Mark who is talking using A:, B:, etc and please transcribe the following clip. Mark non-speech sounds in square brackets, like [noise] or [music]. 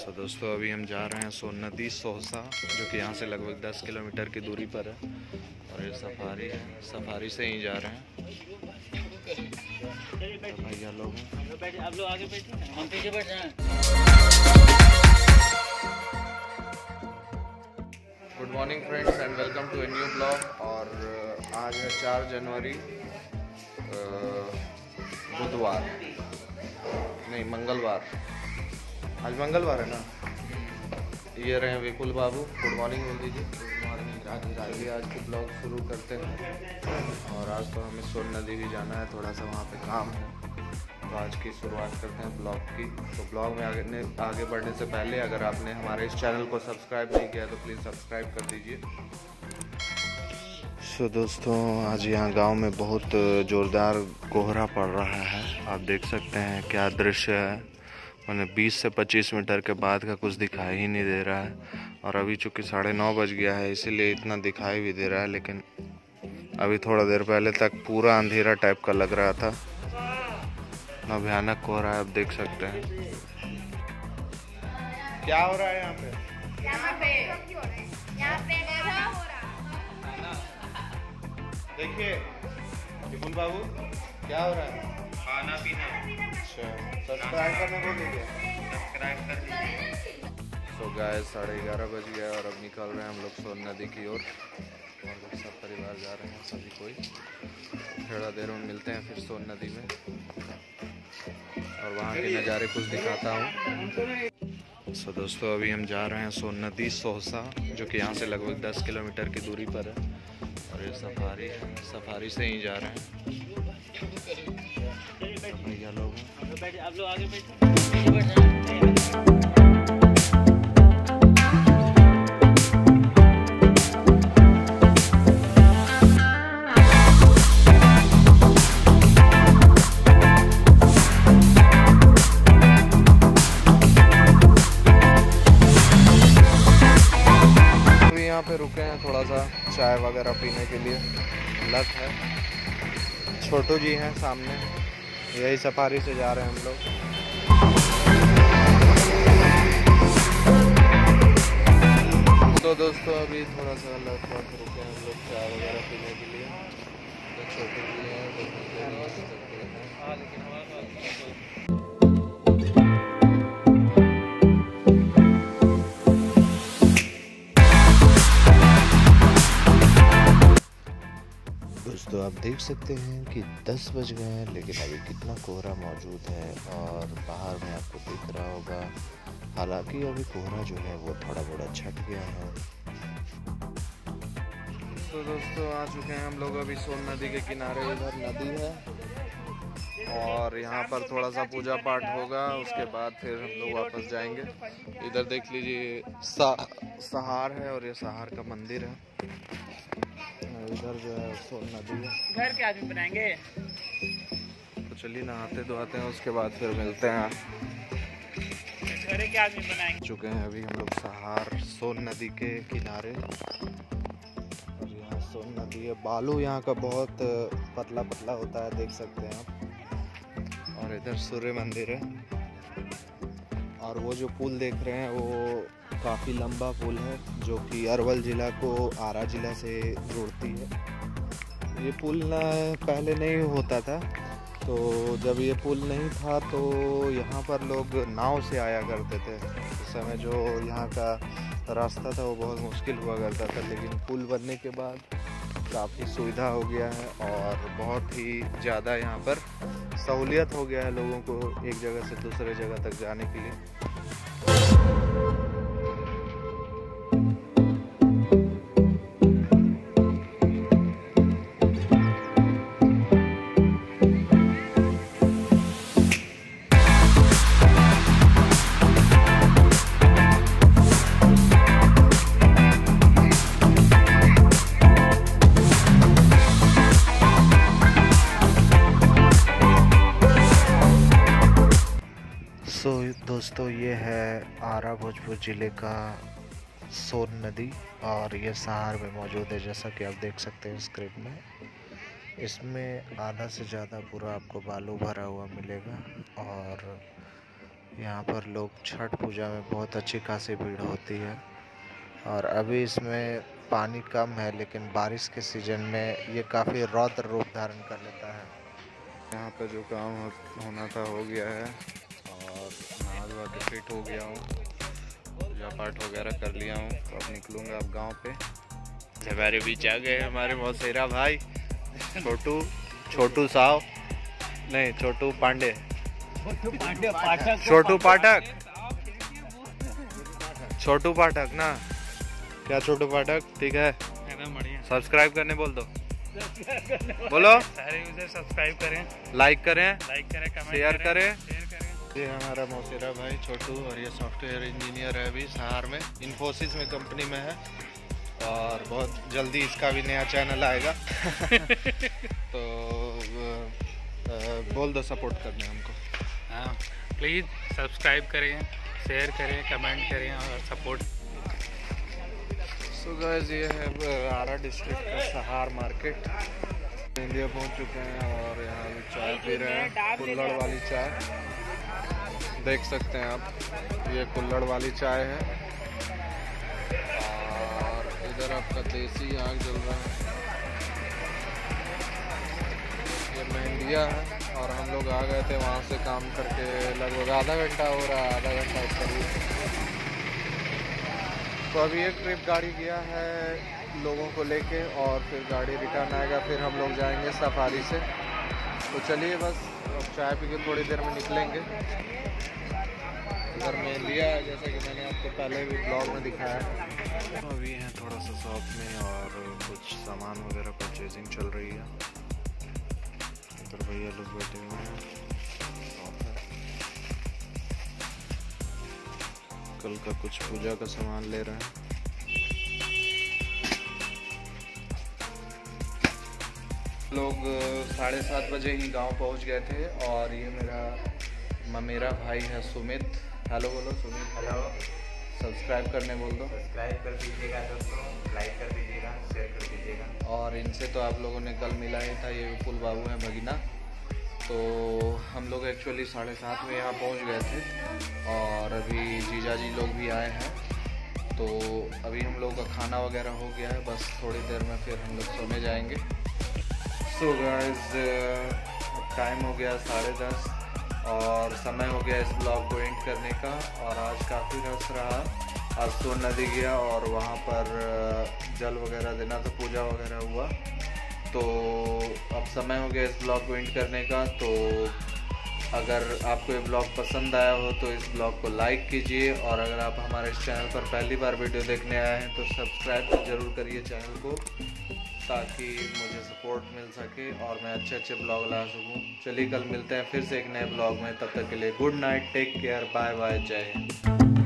A: सो दोस्तों अभी हम जा रहे हैं सोन नदी सोहसा जो कि यहाँ से लगभग 10 किलोमीटर की दूरी पर है। और ये सफारी है। सफारी से ही जा रहे हैं। तो भैया लोग हैं?
B: आप लोग आगे बैठे हम पीछे बैठ जाएँ
A: good morning friends and welcome to a new blog और uh, आज है चार जनवरी uh, बुधवार। नहीं मंगलवार। आज मंगलवार है ना। ये रहे विपुल बाबू गुड मॉर्निंग बोल दीजिए। गुड मॉर्निंग चलिए आज के ब्लॉग शुरू करते हैं। और आज तो हमें सोन नदी भी जाना है थोड़ा सा वहाँ पे काम है। तो आज की शुरुआत करते हैं ब्लॉग की। तो ब्लॉग में आगे आगे बढ़ने से पहले अगर आपने हमारे इस चैनल को सब्सक्राइब नहीं किया तो प्लीज़ सब्सक्राइब कर दीजिए। सो दोस्तों आज यहाँ गाँव में बहुत ज़ोरदार कोहरा पड़ रहा है। आप देख सकते हैं क्या दृश्य है। मैंने 20 से 25 मीटर के बाद का कुछ दिखाई ही नहीं दे रहा है। और अभी चूँकि साढ़े नौ बज गया है इसीलिए इतना दिखाई भी दे रहा है लेकिन अभी थोड़ा देर पहले तक पूरा अंधेरा टाइप का लग रहा था। इतना भयानक हो रहा है आप देख सकते हैं। क्या हो रहा है यहाँ पे?
C: यहाँ पे। यहाँ पे हो रहा
A: देखिए विपुल बाबू क्या हो रहा है?
B: खाना पीना।
A: अच्छा। सब्सक्राइब करने को दीजिए
B: सब्सक्राइब कर दीजिए
A: सो गाय साढ़े ग्यारह बज गया और अब निकल रहे हैं हम लोग सोन नदी की ओर। और लोग सब परिवार जा रहे हैं सभी कोई। थोड़ा देर में मिलते हैं फिर सोन नदी में। और वहाँ के नज़ारे कुछ दिखाता हूँ। सो दोस्तों अभी हम जा रहे हैं सोन नदी सोहसा जो कि यहाँ से लगभग 10 किलोमीटर की दूरी पर है। और ये सफारी है सफारी से ही जा रहे हैं। भैया यहाँ पे रुके हैं थोड़ा सा चाय वगैरह पीने के लिए। लक है। छोटू जी हैं सामने। यही सफारी से जा रहे हैं हम लोग। तो दोस्तों, अभी थोड़ा सा अलग थोड़ा सा रुके हम लोग चाय वगैरह पीने के लिए। तो छोटू जी हैं। देख सकते हैं कि 10 बज गए हैं, लेकिन अभी कितना कोहरा मौजूद है और बाहर में आपको दिख रहा होगा। हालाँकि अभी कोहरा जो है वो थोड़ा थोड़ा छट गया है। तो दोस्तों, आ चुके हैं हम लोग अभी सोन नदी के किनारे। इधर नदी है और यहाँ पर थोड़ा सा पूजा पाठ होगा, उसके बाद फिर हम लोग वापस जाएँगे। इधर देख लीजिए सहार है और ये सहार का मंदिर है। इधर जो है सोन नदी है।
B: घर के आदमी बनाएँगे।
A: तो चलिए नहाते धोआते हैं उसके बाद फिर मिलते हैं।
B: घर के आदमी बनाएँगे।
A: चुके हैं अभी हम लोग सहार सोन नदी के किनारे। और यहाँ सोन नदी है। बालू यहाँ का बहुत पतला पतला होता है देख सकते हैं आप। और इधर सूर्य मंदिर है। और वो जो पुल देख रहे हैं वो काफ़ी लंबा पुल है, जो कि अरवल ज़िला को आरा ज़िला से जोड़ती है। ये पुल ना पहले नहीं होता था तो जब ये पुल नहीं था तो यहाँ पर लोग नाव से आया करते थे। उस समय जो यहाँ का रास्ता था, वो बहुत मुश्किल हुआ करता था, लेकिन पुल बनने के बाद काफ़ी सुविधा हो गया है और बहुत ही ज़्यादा यहाँ पर सहूलियत हो गया है लोगों को एक जगह से दूसरे जगह तक जाने के लिए। दोस्तों, ये है आरा भोजपुर ज़िले का सोन नदी और ये सहार में मौजूद है, जैसा कि आप देख सकते हैं स्क्रीन में। इसमें आधा से ज़्यादा पूरा आपको बालू भरा हुआ मिलेगा और यहाँ पर लोग छठ पूजा में बहुत अच्छी खासी भीड़ होती है। और अभी इसमें पानी कम है, लेकिन बारिश के सीज़न में ये काफ़ी रौद्र रूप धारण कर लेता है। यहाँ पर जो काम होना था, हो गया है। नहा धोवा के फिट हो गया हूँ। पूजा पाठ वगैरह कर लिया हूँ। तो अब निकलूँगा अब गाँव पे। हमारे बीच आ गए हमारे मौसेरा भाई छोटू छोटू साव नहीं छोटू पांडे। छोटू पाठक। छोटू पाठक। ना? क्या छोटू पाठक? ठीक है। सब्सक्राइब करने बोल दो। बोलो।
B: सारे यूज़र सब्सक्राइब करें।
A: लाइक करें।
B: लाइक करें कमेंट
A: शेयर करें।
B: शेयर करें।
A: ये हमारा मौसेरा भाई छोटू और ये सॉफ्टवेयर इंजीनियर है अभी सहार में। इन्फोसिस में कंपनी में है और बहुत जल्दी इसका भी नया चैनल आएगा। [laughs] तो बोल दो सपोर्ट करने हमको।
B: हाँ प्लीज़ सब्सक्राइब करें शेयर करें कमेंट करें और सपोर्ट
A: सो गाइस ये है आरा डिस्ट्रिक्ट का सहार मार्केट इंडिया पहुँच चुके हैं और यहाँ चाय पी रहे हैं कुल्लड़ वाली चाय। देख सकते हैं आप। ये कुल्लड़ वाली चाय है। और इधर आपका देसी आग जल रहा है। ये मेहंदिया है और हम लोग आ गए थे वहाँ से काम करके। लगभग आधा घंटा हो रहा है, आधा घंटा करीब। तो अभी एक ट्रिप गाड़ी गया है लोगों को लेके और फिर गाड़ी रिटर्न आएगा, फिर हम लोग जाएँगे सफारी से। तो चलिए बस, अब चाय पी के थोड़ी देर में निकलेंगे। इधर में लिया, जैसा कि मैंने आपको पहले भी ब्लॉग में दिखाया है। तो अभी हैं थोड़ा सा शॉप में और कुछ सामान वगैरह परचेजिंग चल रही है। इधर भैया लोग बैठे हुए हैं। कल का कुछ पूजा का सामान ले रहे हैं। लोग साढ़े सात बजे ही गाँव पहुँच गए थे और ये मेरा ममेरा भाई है सुमित। हेलो बोलो सुमित। हेलो। सब्सक्राइब करने बोल दो।
D: सब्सक्राइब कर दीजिएगा दोस्तों लाइक कर दीजिएगा शेयर कर दीजिएगा।
A: और इनसे तो आप लोगों ने कल मिला ही था ये विपुल बाबू हैं भगीना। तो हम लोग एक्चुअली साढ़े सात में यहाँ पहुँच गए थे और अभी जीजा जी लोग भी आए हैं। तो अभी हम लोग का खाना वगैरह हो गया है बस थोड़ी देर में फिर हम लोग सोने जाएँगे। सो गाइस टाइम हो गया साढ़े दस और समय हो गया इस ब्लॉग को एंड करने का और आज काफ़ी रस रहा। आज सोन नदी गया और वहाँ पर जल वगैरह देना था पूजा वगैरह हुआ। तो अब समय हो गया इस ब्लॉग को एंड करने का। तो अगर आपको ये ब्लॉग पसंद आया हो तो इस ब्लॉग को लाइक कीजिए और अगर आप हमारे इस चैनल पर पहली बार वीडियो देखने आए हैं तो सब्सक्राइब ज़रूर करिए चैनल को। ताकि मुझे सपोर्ट मिल सके और मैं अच्छे अच्छे ब्लॉग ला सकूँ। चलिए कल मिलते हैं फिर से एक नए ब्लॉग में। तब तक के लिए good night take care bye bye Jai Hind.